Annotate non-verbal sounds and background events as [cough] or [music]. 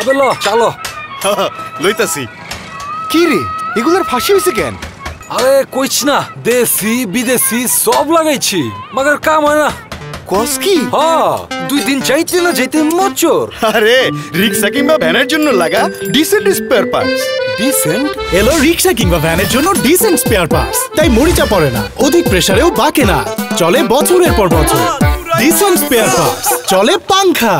আবে ল চালো। [laughs] লইতাছি। কি রে এগুলোর ফাঁসি হয়েছে কেন? আরে কইছ না দেশি বিদেশি সব লাগাইছি মগর কাম হয় না। কস কি? হ্যাঁ দুই দিন যাইতে না যেতে মোচর আরে রিক্সা কিংবা ভ্যানের জন্য লাগা ডিসেন্ট স্পেয়ার পার্টস ডিসেন্ট এলো রিক্সা কিংবা ভ্যানের জন্য ডিসেন্ট স্পেয়ার পার্টস তাই মরিচা পড়ে না অধিক প্রেসারেও বাকে না। চলে বছরের পর বছর। ডিসেন্ট স্পেয়ার পার্টস চলে পাংখা।